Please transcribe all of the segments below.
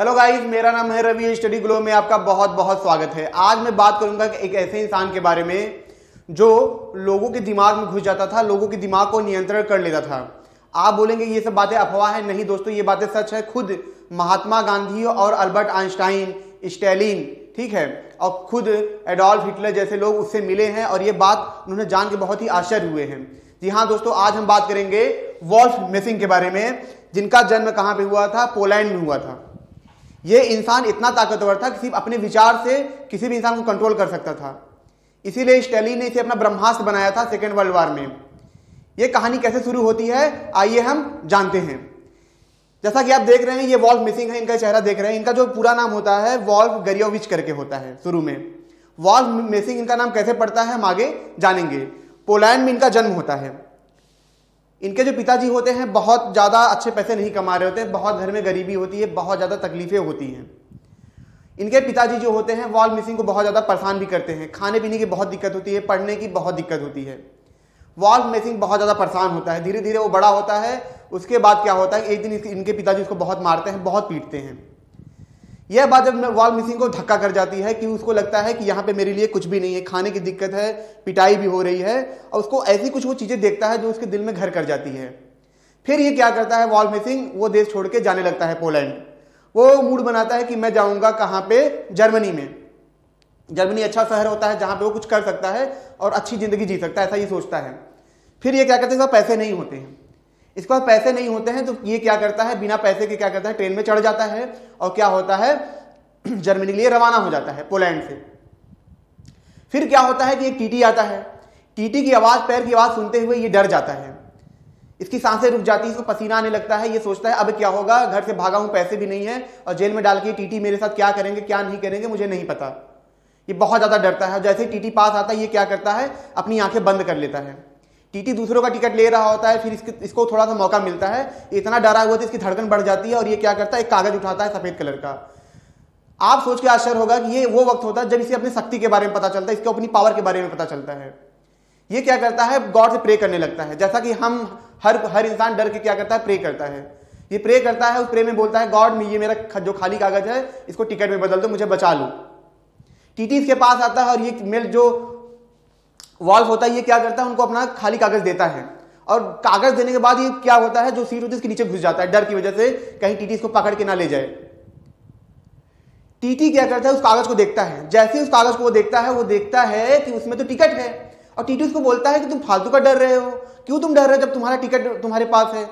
Hello guys मेरा नाम है रवि स्टडी ग्लो में आपका बहुत बहुत स्वागत है। आज मैं बात करूँगा कि एक ऐसे इंसान के बारे में जो लोगों के दिमाग में घुस जाता था, लोगों के दिमाग को नियंत्रण कर लेता था। आप बोलेंगे, ये सब बातें अफवाह है। नहीं दोस्तों, ये बातें सच है। खुद महात्मा गांधी और अल्बर्ट आइंस्टाइन, स्टेलिन, ठीक है? और खुद एडोल्फ हिटलर जैसे लोग उससे मिले हैं और ये बात उन्होंने जान के बहुत ही आश्चर्य हुए हैं। जी हाँ दोस्तों, आज हम बात करेंगे वॉल्फ मेसिंग के बारे में, जिनका जन्म कहाँ पे हुआ था? पोलैंड में हुआ था। ये इंसान इतना ताकतवर था कि सिर्फ़ अपने विचार से किसी भी इंसान को कंट्रोल कर सकता था। इसीलिए स्टेलिन ने इसे अपना ब्रह्मास्त्र बनाया था सेकेंड वर्ल्ड वार में। ये कहानी कैसे शुरू होती है? आइए हम जानते हैं। जैसा कि आप देख रहे हैं, ये वॉल्फ मिसिंग है, इनका चेहरा देख रहे हैं। इनका जो पूरा नाम होता है, वॉल्फ गरियोविच करके होता है, शुरू में। वॉल्फ मिसिंग इनका नाम कैसे पड़ता है, हम आगे जानेंगे। पोलैंड में इनका जन्म होता है। इनके जो पिताजी होते हैं, बहुत ज़्यादा अच्छे पैसे नहीं कमा रहे होते हैं बहुत घर में गरीबी होती है, बहुत ज़्यादा तकलीफें होती हैं। इनके पिताजी जो होते हैं वॉल मिसिंग को बहुत ज़्यादा परेशान भी करते हैं। खाने पीने की बहुत दिक्कत होती है, पढ़ने की बहुत दिक्कत होती है। वॉल मिसिंग बहुत ज़्यादा परेशान होता है। धीरे धीरे वो बड़ा होता है, उसके बाद क्या होता है, एक दिन इनके पिताजी उसको बहुत मारते हैं, बहुत पीटते हैं। यह बात जब वॉल मिसिंग को धक्का कर जाती है कि उसको लगता है कि यहाँ पे मेरे लिए कुछ भी नहीं है, खाने की दिक्कत है, पिटाई भी हो रही है, और उसको ऐसी कुछ वो चीज़ें देखता है जो उसके दिल में घर कर जाती है। फिर ये क्या करता है वॉल मिसिंग वो देश छोड़ के जाने लगता है पोलैंड। वो मूड बनाता है कि मैं जाऊँगा कहाँ पे? जर्मनी में। जर्मनी अच्छा शहर होता है जहाँ पे वो कुछ कर सकता है और अच्छी ज़िंदगी जी सकता है, ऐसा ये सोचता है। फिर ये क्या करते हैं? पैसे नहीं होते। हैं इसके पास पैसे नहीं होते हैं तो ये क्या करता है? बिना पैसे के क्या करता है? ट्रेन में चढ़ जाता है और क्या होता है? जर्मनी के लिए रवाना हो जाता है, पोलैंड से। फिर क्या होता है कि एक टीटी आता है। टीटी की आवाज़, पैर की आवाज़ सुनते हुए ये डर जाता है। इसकी साँसें रुक जाती है, इसको पसीना आने लगता है, ये सोचता है, अब क्या होगा? घर से भागा हूँ, पैसे भी नहीं है और जेल में डाल के टीटी मेरे साथ क्या करेंगे, क्या नहीं करेंगे, मुझे नहीं पता। ये बहुत ज़्यादा डरता है। जैसे टीटी पास आता है, ये क्या करता है? अपनी आँखें बंद कर लेता है। टीटी दूसरों का टिकट ले रहा होता है, फिर इसके, इसको थोड़ा सा मौका मिलता है। इतना डरा हुआ तो इसकी धड़कन बढ़ जाती है और ये क्या करता है? एक कागज़ उठाता है सफ़ेद कलर का। आप सोच के आश्चर्य होगा कि ये वो वक्त होता है जब इसे अपनी शक्ति के बारे में पता चलता है, इसके अपनी पावर के बारे में पता चलता है। ये क्या करता है? गॉड से प्रे करने लगता है। जैसा कि हम हर हर इंसान डर के क्या करता है? प्रे करता है। ये प्रे करता है, उस प्रे में बोलता है गॉड ये मेरा जो खाली कागज़ है, इसको टिकट में बदल दो, मुझे बचा लो। टीटी इसके पास आता है और ये मेल जो वॉल्फ होता है, ये क्या करता है, उनको अपना खाली कागज़ देता है। और कागज़ देने के बाद ये क्या होता है, जो सीट होती है इसके नीचे घुस जाता है, डर की वजह से कहीं टीटी इसको पकड़ के ना ले जाए। टीटी क्या करता है, उस कागज़ को देखता है। जैसे उस कागज़ को वो देखता है, वो देखता है कि उसमें तो टिकट है। और टीटी उसको बोलता है कि तुम फालतू का डर रहे हो। क्यों तुम डर रहे हो जब तुम्हारा टिकट तुम्हारे पास है?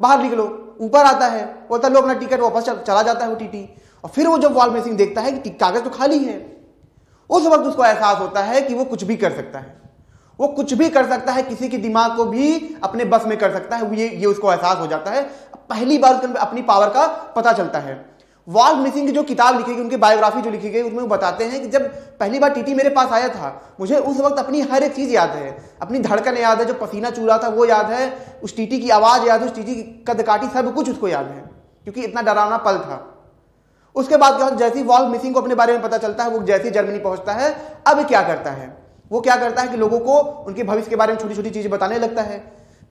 बाहर निकलो, ऊपर आता है। बोलता लो, अपना टिकट वापस चला जाता है वो टीटी। और फिर वो जब वॉल मेसिंग देखता है कि कागज़ तो खाली है। उस वक्त उसको एहसास होता है कि वो कुछ भी कर सकता है। वो कुछ भी कर सकता है, किसी के दिमाग को भी अपने बस में कर सकता है ये ये उसको एहसास हो जाता है। पहली बार उसके अपनी पावर का पता चलता है। वॉल मिसिंग की जो किताब लिखी गई, उनकी बायोग्राफी जो लिखी गई, उसमें वो बताते हैं कि जब पहली बार टीटी मेरे पास आया था, मुझे उस वक्त अपनी हर एक चीज़ याद है। अपनी धड़कन याद है, जो पसीना चूरा था, वो याद है। उस टीटी की आवाज़ याद है, उस टीटी की कदकाठी, सब कुछ उसको याद है, क्योंकि इतना डरावना पल था। उसके बाद क्या जैसे वॉल मिसिंग को अपने बारे में पता चलता है, वो जैसे जर्मनी पहुँचता है, अब क्या करता है? वो क्या करता है कि लोगों को उनके भविष्य के बारे में छोटी छोटी चीज़ें बताने लगता है।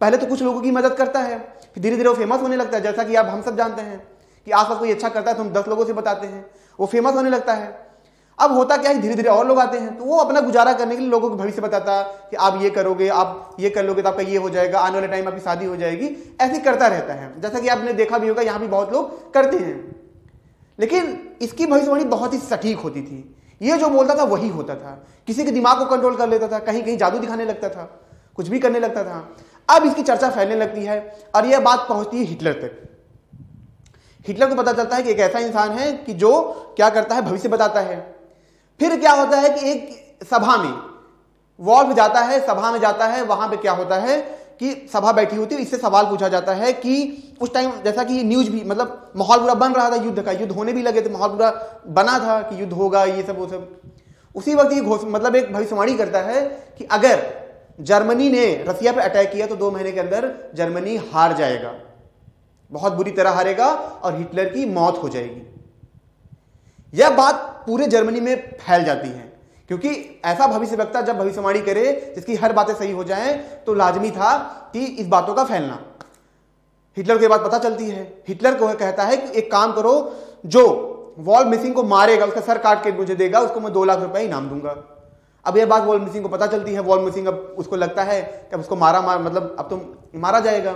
पहले तो कुछ लोगों की मदद करता है, फिर धीरे धीरे वो फ़ेमस होने लगता है, जैसा कि आप हम सब जानते हैं कि आसपास कोई अच्छा करता है तो हम दस लोगों से बताते हैं, वो फ़ेमस होने लगता है। अब होता क्या है धीरे धीरे और लोग आते हैं तो वो अपना गुजारा करने के लिए लोगों को भविष्य बताता कि आप ये करोगे, आप ये कर लोगे तो आपका ये हो जाएगा, आने वाले टाइम आपकी शादी हो जाएगी। ऐसे करता रहता है, जैसा कि आपने देखा भी होगा, यहाँ भी बहुत लोग करते हैं। लेकिन इसकी भविष्यवाणी बहुत ही सटीक होती थी। ये जो बोलता था वही होता था। किसी के दिमाग को कंट्रोल कर लेता था कहीं कहीं जादू दिखाने लगता था, कुछ भी करने लगता था। अब इसकी चर्चा फैलने लगती है और यह बात पहुँचती है हिटलर तक। हिटलर को पता चलता है कि एक ऐसा इंसान है कि जो क्या करता है, भविष्य बताता है। फिर क्या होता है कि एक सभा में वॉल्व जाता है, सभा में जाता है, वहाँ पे क्या होता है? कि सभा बैठी होती है, इससे सवाल पूछा जाता है कि उस टाइम जैसा कि न्यूज़ भी मतलब माहौल पूरा बन रहा था, युद्ध का, युद्ध होने भी लगे थे, माहौल पूरा बना था कि युद्ध होगा, ये सब, वो सब। उसी वक्त ये घोष मतलब एक भविष्यवाणी करता है कि अगर जर्मनी ने रसिया पर अटैक किया तो दो महीने के अंदर जर्मनी हार जाएगा। बहुत बुरी तरह हारेगा और हिटलर की मौत हो जाएगी। यह बात पूरे जर्मनी में फैल जाती है। क्योंकि ऐसा भविष्य वक्ता जब भविष्यवाणी करे जिसकी हर बातें सही हो जाएँ तो लाजमी था कि इस बातों का फैलना। हिटलर को बात पता चलती है। हिटलर को कहता है कि एक काम करो जो वॉल मिसिंग को मारेगा उसका सर काट के मुझे देगा उसको मैं दो लाख रुपए इनाम दूँगा। अब यह बात वॉल मिसिंग को पता चलती है। वॉल मिसिंग अब उसको लगता है कि अब उसको मारा मार मतलब अब तो मारा जाएगा।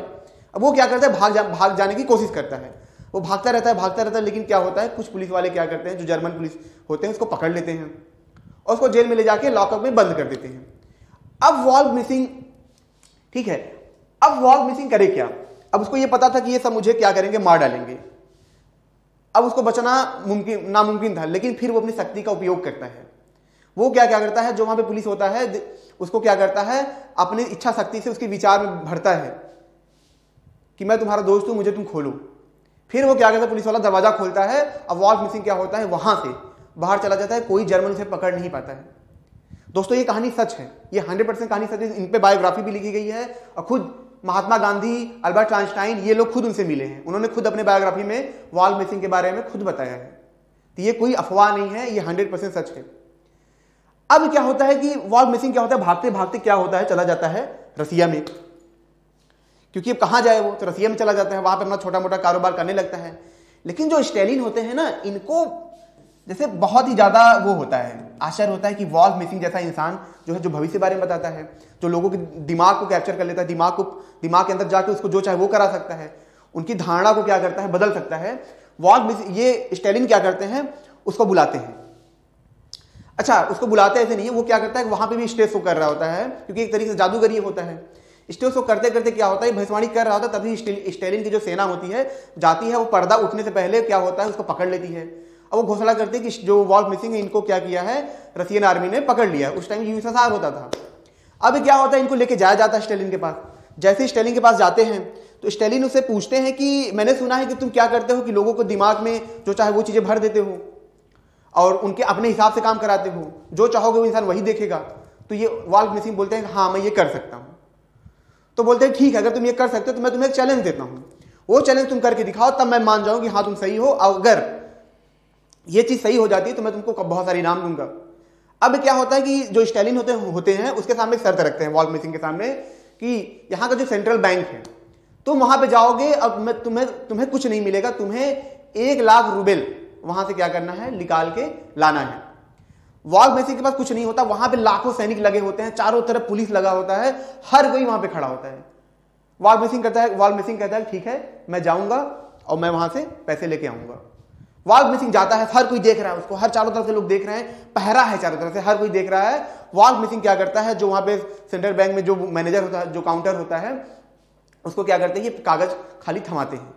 अब वो क्या करता है? भाग जा, भाग जाने की कोशिश करता है। वो भागता रहता है भागता रहता है लेकिन क्या होता है? कुछ पुलिस वाले क्या करते हैं? जो जर्मन पुलिस होते हैं उसको पकड़ लेते हैं। और उसको जेल में ले जाके लॉकअप में बंद कर देते हैं। अब वॉल्व मिसिंग, ठीक है, अब वॉल्व मिसिंग करे क्या? अब उसको ये पता था कि ये सब मुझे क्या करेंगे? मार डालेंगे। अब उसको बचना मुमकिन, नामुमकिन था, लेकिन फिर वो अपनी शक्ति का उपयोग करता है। वो क्या क्या करता है? जो वहाँ पे पुलिस होता है उसको क्या करता है? अपनी इच्छा शक्ति से उसके विचार में भरता है कि मैं तुम्हारा दोस्त हूँ, मुझे तुम खोलो। फिर वो क्या करता है? पुलिस वाला दरवाज़ा खोलता है, अब वॉल्व मिसिंग क्या होता है? वहाँ से बाहर चला जाता है, कोई जर्मन उसे पकड़ नहीं पाता है। दोस्तों, ये कहानी सच है। ये हंड्रेड परसेंट कहानी सच है। इन पे बायोग्राफी भी लिखी गई है और खुद महात्मा गांधी, अल्बर्ट आइंस्टाइन, ये लोग खुद उनसे मिले हैं। उन्होंने खुद अपने बायोग्राफी में वॉल मिसिंग के बारे में खुद बताया है। तो ये कोई अफवाह नहीं है, ये हंड्रेड परसेंट सच है। अब क्या होता है कि वॉल मिसिंग क्या होता है? भागते भागते क्या होता है? चला जाता है रसिया में। क्योंकि अब कहाँ जाए वो? तो रसिया में चला जाता है, वहाँ पर अपना छोटा मोटा कारोबार करने लगता है। लेकिन जो स्टेलिन होते हैं ना, इनको जैसे बहुत ही ज़्यादा वो होता है, आश्चर्य होता है कि वॉल्व मिसिंग जैसा इंसान जो है, जो भविष्य के बारे में बताता है, जो लोगों के दिमाग को कैप्चर कर लेता है, दिमाग को, दिमाग के अंदर जाके उसको जो चाहे वो करा सकता है, उनकी धारणा को क्या करता है, बदल सकता है। वॉल्व ये स्टेलिन क्या करते हैं, उसको बुलाते हैं। अच्छा उसको बुलाते ऐसे नहीं है, वो क्या करता है, वहाँ पे भी स्टेज शो कर रहा होता है, क्योंकि एक तरीके से जादूगरी होता है। स्टेज शो करते करते क्या होता है, भविष्यवाणी कर रहा होता है, तभी स्टेलिन की जो सेना होती है, जाती है, वो पर्दा उठने से पहले क्या होता है, उसको पकड़ लेती है। अब वो घोषणा करते कि जो वॉल्व मिसिंग है, इनको क्या किया है? रसियन आर्मी ने पकड़ लिया उस टाइम यूएसएसआर होता था। अब क्या होता है? इनको लेके जाया जाता है स्टेलिन के पास। जैसे स्टेलिन के पास जाते हैं तो स्टेलिन उससे पूछते हैं कि, मैंने सुना है कि तुम क्या करते हो कि लोगों को दिमाग में जो चाहे वो चीज़ें भर देते हो और उनके अपने हिसाब से काम कराते हो। जो चाहोगे वो इंसान वही देखेगा। तो ये वाल्व मिसिंग बोलते हैं हाँ मैं ये कर सकता हूँ। तो बोलते हैं, ठीक है, अगर तुम ये कर सकते हो तो मैं तुम्हें एक चैलेंज देता हूँ। वो चैलेंज तुम करके दिखाओ, तब मैं मान जाऊँ कि हाँ तुम सही हो। अगर ये चीज़ सही हो जाती है तो मैं तुमको बहुत सारे इनाम दूँगा। अब क्या होता है कि जो स्टैलिन होते होते हैं, उसके सामने शर्त रखते हैं वॉल मिसिंग के सामने, कि यहाँ का जो सेंट्रल बैंक है, तुम वहाँ पे जाओगे, अब मैं तुम्हें तुम्हें कुछ नहीं मिलेगा, तुम्हें एक लाख रुबेल वहाँ से क्या करना है, निकाल के लाना है। वॉल मेसिंग के पास कुछ नहीं होता, वहाँ पे लाखों सैनिक लगे होते हैं, चारों तरफ़ पुलिस लगा होता है, हर कोई वहाँ पे खड़ा होता है। वॉल मिसिंग कहता है वॉल मिसिंग कहता है, ठीक है, मैं जाऊँगा और मैं वहाँ से पैसे लेके आऊँगा। वाल्व मिसिंग जाता है, हर कोई देख रहा है उसको, हर चारों तरफ़ से लोग देख रहे हैं, पहरा है चारों तरफ़ से, हर कोई देख रहा है। वाल्व मिसिंग क्या करता है, जो वहाँ पे सेंट्रल बैंक में जो मैनेजर होता है, जो काउंटर होता है, उसको क्या करते हैं, ये कागज़ खाली थमाते हैं।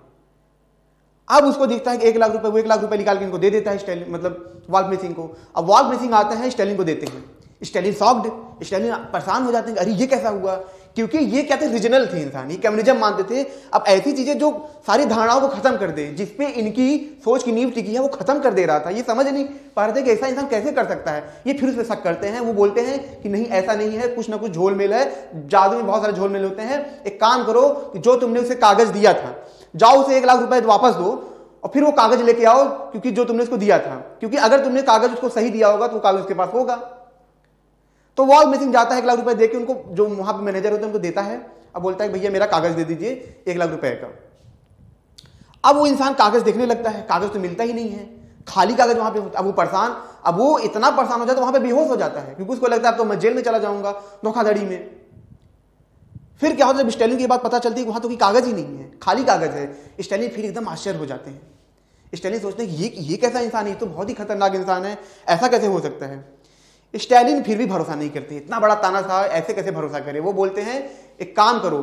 अब उसको दिखता है कि एक लाख रुपए, वो एक लाख रुपए निकाल के इनको दे देता है स्टेलिन मतलब वाल्व मिसिंग को। अब वाल्व मिसिंग आते हैं स्टेलिन को देते हैं। स्टेलिन सॉफ्ट स्टेलिन परेशान हो जाते हैं अरे ये कैसा हुआ? क्योंकि ये क्या थे रीजनल थे इंसान। ये कम्युनिज्म मानते थे। अब ऐसी चीज़ें जो सारी धारणाओं को खत्म कर दे जिसपे इनकी सोच की नींव टिकी है, वो खत्म कर दे रहा था। ये समझ नहीं पा रहे थे कि ऐसा इंसान कैसे कर सकता है। ये फिर उसमें शक करते हैं, वो बोलते हैं कि नहीं, ऐसा नहीं है, कुछ ना कुछ झोल मेल है। जादू में बहुत सारे झोल मेल होते हैं। एक काम करो कि जो तुमने उसे कागज़ दिया था, जाओ उसे एक लाख रुपए वापस दो और फिर वो कागज़ लेके आओ, क्योंकि जो तुमने उसको दिया था। क्योंकि अगर तुमने कागज़ उसको सही दिया होगा तो वो कागज़ उसके पास होगा। तो वॉल मिसिंग जाता है एक लाख रुपए देके उनको, जो वहाँ पे मैनेजर होते हैं, उनको देता है। अब बोलता है, भैया, मेरा कागज़ दे दीजिए, एक लाख रुपए का। अब वो इंसान कागज़ देखने लगता है। कागज़ तो मिलता ही नहीं है। खाली कागज़ वहाँ पे अब वो परेशान, अब वो इतना परेशान हो जाता है, वहाँ पे बेहोश हो जाता है। क्योंकि उसको लगता है, अब तो मैं जेल में चला जाऊँगा, धोखाधड़ी में। फिर क्या होता है स्टेलिन की बात पता चलती है वहाँ तो कोई कागज़ ही नहीं है, खाली कागज़ है स्टेलिन फिर एकदम आश्चर्य हो जाते हैं। स्टेलिन सोचते हैं ये ये कैसा इंसान है? ये तो बहुत ही खतरनाक इंसान है। ऐसा कैसे हो सकता है? स्टैलिन फिर भी भरोसा नहीं करते, इतना बड़ा ताना था ऐसे कैसे भरोसा करे? वो बोलते हैं, एक काम करो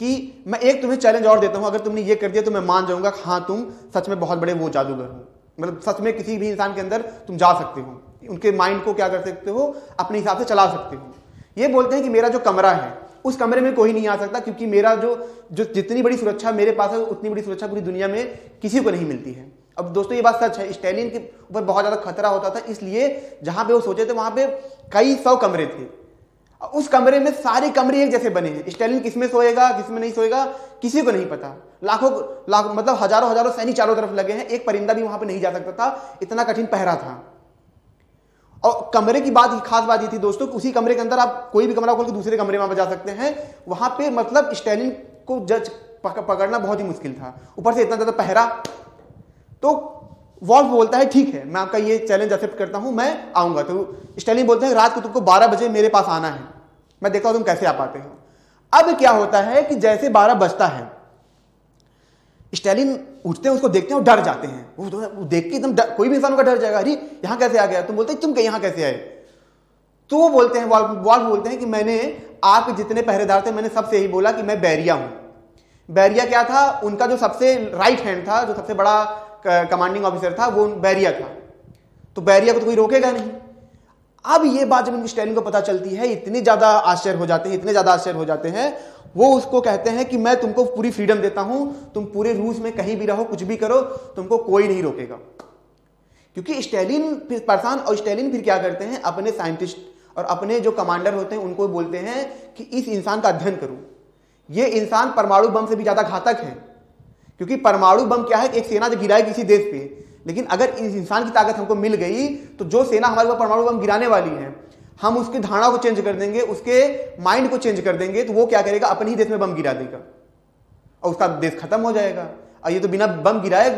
कि मैं एक तुम्हें चैलेंज और देता हूँ, अगर तुमने ये कर दिया तो मैं मान जाऊँगा हाँ तुम सच में बहुत बड़े वो जादूगर हो। मतलब सच में किसी भी इंसान के अंदर तुम जा सकते हो, उनके माइंड को क्या कर सकते हो, अपने हिसाब से चला सकते हो। ये बोलते हैं कि मेरा जो कमरा है, उस कमरे में कोई नहीं आ सकता, क्योंकि मेरा जो जो जितनी बड़ी सुरक्षा मेरे पास है, उतनी बड़ी सुरक्षा पूरी दुनिया में किसी को नहीं मिलती है। अब दोस्तों, ये बात सच है, स्टैलिन के ऊपर बहुत ज़्यादा खतरा होता था, इसलिए जहाँ पे वो सोचे थे, वहाँ पे कई सौ कमरे थे। उस कमरे में सारे कमरे एक जैसे बने हैं। स्टैलिन किसमें सोएगा, किसमें नहीं सोएगा, किसी को नहीं पता। लाखों, लाख मतलब हज़ारों हज़ारों सैनिक चारों तरफ़ लगे हैं, एक परिंदा भी वहाँ पर नहीं जा सकता था, इतना कठिन पहरा था। और कमरे की बात, खास बात ये थी दोस्तों, उसी कमरे के अंदर आप कोई भी कमरा खोल के दूसरे कमरे में जा सकते हैं। वहाँ पे मतलब स्टैलिन को जज पकड़ना बहुत ही मुश्किल था। ऊपर से इतना ज़्यादा पहरा तो वॉल्फ बोलता है ठीक है मैं आपका ये चैलेंज एक्सेप्ट करता हूँ मैं आऊँगा। तो स्टेलिन बोलते हैं रात को तुमको 12 बजे मेरे पास आना है। मैं देखता हूँ तुम कैसे आ पाते हो। अब क्या होता है कि जैसे 12 बजता है स्टैलिन उठते हैं उसको देखते हैं और डर जाते हैं। वो, तो, देख के एकदम कोई भी इंसान का डर जाएगा अरे यहाँ कैसे आ गया? तुम बोलते तुम यहाँ कैसे आए? तो वो बोलते हैं वॉल्फ बोलते हैं कि मैंने आपके जितने पहरेदार थे मैंने सबसे यही बोला कि मैं बैरिया हूँ। बैरिया क्या था? उनका जो सबसे राइट हैंड था जो सबसे बड़ा कमांडिंग ऑफिसर था, वो बैरिया था। तो बैरिया को तो कोई रोकेगा नहीं। अब ये बात जब उनकी स्टैलिन को पता चलती है, इतनी ज़्यादा आश्चर्य हो जाते हैं, इतने ज़्यादा आश्चर्य हो जाते हैं, वो उसको कहते हैं कि मैं तुमको पूरी फ्रीडम देता हूँ, तुम पूरे रूस में कहीं भी रहो, कुछ भी करो, तुमको कोई नहीं रोकेगा। क्योंकि स्टैलिन फिर, परेशान, और स्टैलिन फिर क्या करते हैं, अपने साइंटिस्ट और अपने जो कमांडर होते हैं, उनको बोलते हैं कि इस इंसान का अध्ययन करो। ये इंसान परमाणु बम से भी ज़्यादा घातक है। क्योंकि परमाणु बम क्या है? एक सेना जो गिराए किसी देश पे। लेकिन अगर इस इंसान की ताकत हमको मिल गई तो जो सेना हमारे ऊपर परमाणु बम गिराने वाली है, हम उसकी धारणा को चेंज कर देंगे, उसके माइंड को चेंज कर देंगे तो वो क्या करेगा? अपने ही देश में बम गिरा देगा। और उसका देश खत्म हो जाएगा। और ये तो बिना बम गिराए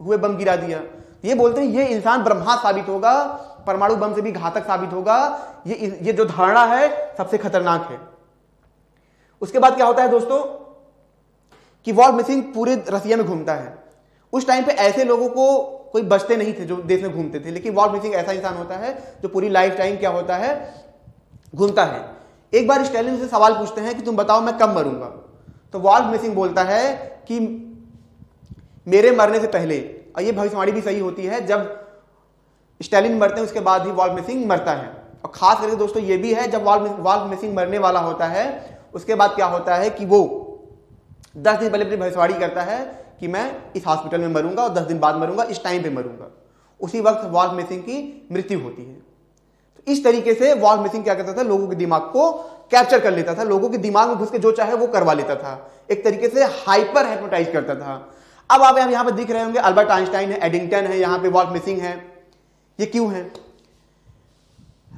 हुए बम गिरा दिया। ये बोलते हैं, ये इंसान ब्रह्मा साबित होगा, परमाणु बम से भी घातक साबित होगा। ये ये जो धारणा है, सबसे खतरनाक है। उसके बाद क्या होता है दोस्तों? कि वॉल मिसिंग पूरे रसिया में घूमता है। उस टाइम पे ऐसे लोगों को कोई बचते नहीं थे जो देश में घूमते थे, लेकिन वॉल मिसिंग ऐसा इंसान होता है जो पूरी लाइफ टाइम क्या होता है? घूमता है। एक बार स्टैलिन से सवाल पूछते हैं कि तुम बताओ मैं कब मरूँगा? तो वॉल्व मिसिंग बोलता है कि मेरे मरने से पहले, और ये भविष्यवाणी भी सही होती है, जब स्टैलिन मरते हैं, उसके बाद ही वॉल्व मिसिंग मरता है। और खास करके दोस्तों ये भी है, जब वॉल्व मिसिंग मरने वाला होता है, उसके बाद क्या होता है कि वो दस दिन पहले अपनी भविष्यवाणी करता है कि मैं इस हॉस्पिटल में मरूँगा और दस दिन बाद मरूँगा, इस टाइम पे मरूँगा। उसी वक्त वॉल्व मिसिंग की मृत्यु होती है। तो इस तरीके से वॉल्व मिसिंग क्या करता था? लोगों के दिमाग को कैप्चर कर लेता था। लोगों के दिमाग में घुस के जो चाहे वो करवा लेता था। एक तरीके से हाइपर हेप्नोटाइज करता था। अब आप यहाँ पर दिख रहे होंगे अल्बर्ट आइंस्टाइन है एडिंगटन है, यहाँ पे वॉल्व मिसिंग है। ये क्यों है?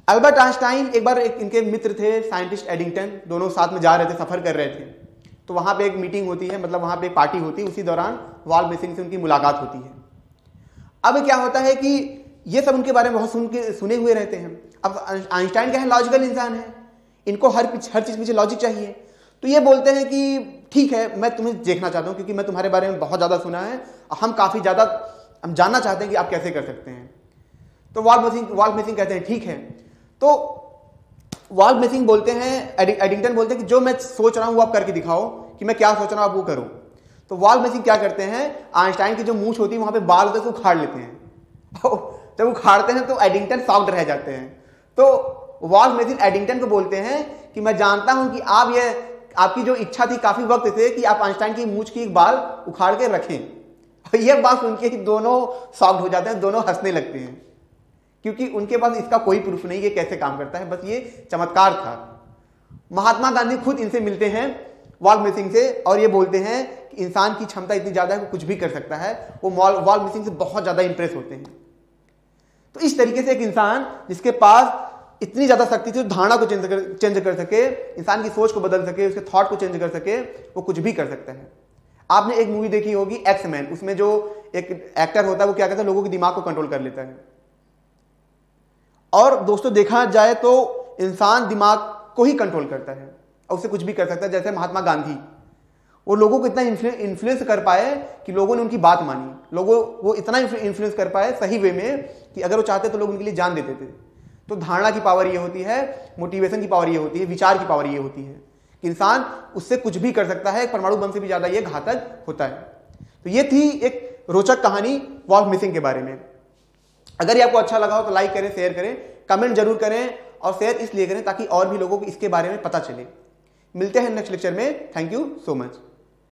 अल्बर्ट आइंस्टाइन एक बार एक इनके मित्र थे साइंटिस्ट एडिंगटन दोनों साथ में जा रहे थे, सफ़र कर रहे थे। तो वहाँ पे एक मीटिंग होती है मतलब वहाँ पे पार्टी होती है, उसी दौरान वॉल मिसिंग से उनकी मुलाकात होती है। अब क्या होता है कि ये सब उनके बारे में बहुत सुन के, सुने हुए रहते हैं। अब आइंस्टाइन क्या है लॉजिकल इंसान है। इनको हर हर चीज़ पीछे लॉजिक चाहिए। तो ये बोलते हैं कि ठीक है, मैं तुम्हें देखना चाहता हूँ, क्योंकि मैं तुम्हारे बारे में बहुत ज़्यादा सुना है। हम काफ़ी ज़्यादा, हम जानना चाहते हैं कि आप कैसे कर सकते हैं। तो वॉल मिसिंग वॉल कहते हैं, ठीक है। तो वॉल मिसिंग बोलते हैं एडिंगटन बोलते हैं कि जो मैं सोच रहा हूँ वो आप करके दिखाओ कि मैं क्या सोच रहा हूँ, आप वो करूँ। तो वॉल मिसिंग क्या करते हैं आइंस्टाइन की जो मूछ होती है, वहाँ पे बाल होते हैं उखाड़ लेते हैं। जब उखाड़ते हैं तो एडिंगटन सॉफ्ट रह जाते हैं। तो वॉल मिसिंग एडिंगटन को बोलते हैं कि मैं जानता हूँ कि आप ये, आपकी जो इच्छा थी, काफ़ी वक्त से कि आप आइंस्टाइन की मूछ की एक बाल उखाड़ के रखें। यह बात सुन के दोनों सॉफ्ट हो जाते हैं, दोनों हंसने लगते हैं। क्योंकि उनके पास इसका कोई प्रूफ नहीं ये कैसे काम करता है, बस ये चमत्कार था। महात्मा गांधी खुद इनसे मिलते हैं वॉल मिसिंग से, और ये बोलते हैं कि इंसान की क्षमता इतनी ज़्यादा है वो कुछ भी कर सकता है, वो वॉल मिसिंग से बहुत ज़्यादा इंप्रेस होते हैं। तो इस तरीके से एक इंसान जिसके पास इतनी ज़्यादा शक्ति थी धारणा को चेंज कर चेंज कर सके, इंसान की सोच को बदल सके, उसके थॉट को चेंज कर सके, वो कुछ भी कर सकता है। आपने एक मूवी देखी होगी एक्स मैन उसमें जो एक एक्टर होता है, वो क्या करता है? लोगों के दिमाग को कंट्रोल कर लेता है। और दोस्तों देखा जाए तो इंसान दिमाग को ही कंट्रोल करता है, और उसे कुछ भी कर सकता है, जैसे महात्मा गांधी। वो लोगों को इतना इन्फ्लुएंस कर पाए कि लोगों ने उनकी बात मानी। लोगों, वो इतना इन्फ्लुएंस कर पाए सही वे में कि अगर वो चाहते तो लोग उनके लिए जान देते थे। तो धारणा की पावर ये होती है मोटिवेशन की पावर ये होती है, विचार की पावर ये होती है कि इंसान उससे कुछ भी कर सकता है परमाणु बम से भी ज़्यादा ये घातक होता है। तो ये थी एक रोचक कहानी वॉल्फ मिसिंग के बारे में। अगर ये आपको अच्छा लगा हो तो लाइक करें शेयर करें कमेंट ज़रूर करें और शेयर इसलिए करें ताकि और भी लोगों को इसके बारे में पता चले। मिलते हैं नेक्स्ट लेक्चर में। Thank you so much